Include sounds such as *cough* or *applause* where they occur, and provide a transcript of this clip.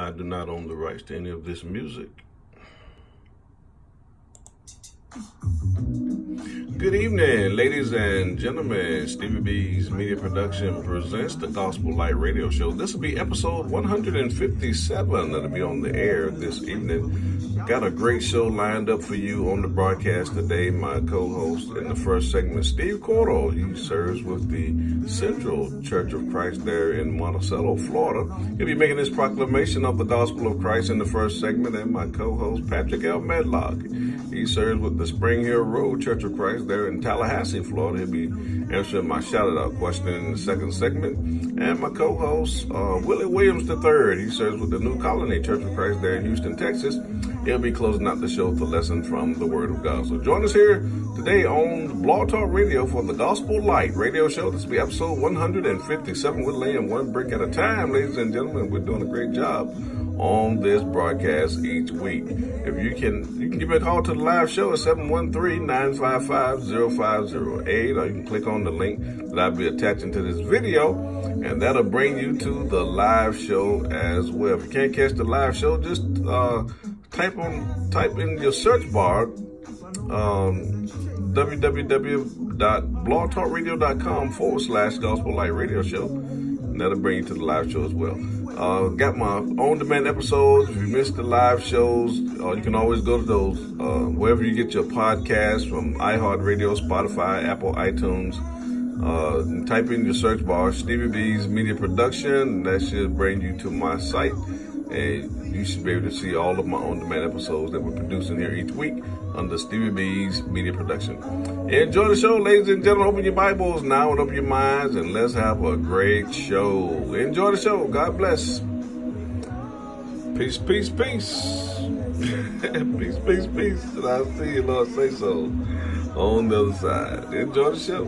I do not own the rights to any of this music. Good evening, ladies and gentlemen. Stevie B's Media Production presents the Gospel Light Radio Show. This will be episode 157 that'll be on the air this evening. Got a great show lined up for you on the broadcast today. My co-host in the first segment, Steve Cordell. He serves with the Central Church of Christ there in Monticello, Florida. He'll be making his proclamation of the Gospel of Christ in the first segment. And my co-host, Patrick L. Medlock. He serves with the Spring Hill Road Church of Christ there in Tallahassee, Florida. He'll be answering my shout out question in the second segment. And my co host, uh, Willie Williams III. He serves with the New Colony Church of Christ there in Houston, Texas. He'll be closing out the show with a lesson from the Word of God. So join us here today on Blog Talk Radio for the Gospel Light Radio Show. This will be episode 157. We're laying one brick at a time, ladies and gentlemen. We're doing a great job on this broadcast each week. If you can, you can give a call to the live show at 713-955-0508 or you can click on the link that I'll be attaching to this video and that'll bring you to the live show as well. If you can't catch the live show, just uh, type on type in your search bar um, www.blogtalkradio.com forward slash gospel light radio show and that'll bring you to the live show as well. Uh, got my on-demand episodes. If you missed the live shows, uh, you can always go to those uh, wherever you get your podcasts from iHeartRadio, Spotify, Apple, iTunes. Uh, type in your search bar Stevie B's Media Production. That should bring you to my site, and you should be able to see all of my on-demand episodes that we're producing here each week under Stevie B's Media Production. Enjoy the show, ladies and gentlemen. Open your Bibles now and open your minds, and let's have a great show. Enjoy the show. God bless. Peace, peace, peace. *laughs* peace, peace, peace. And I'll see you, Lord, say so on the other side. Enjoy the show.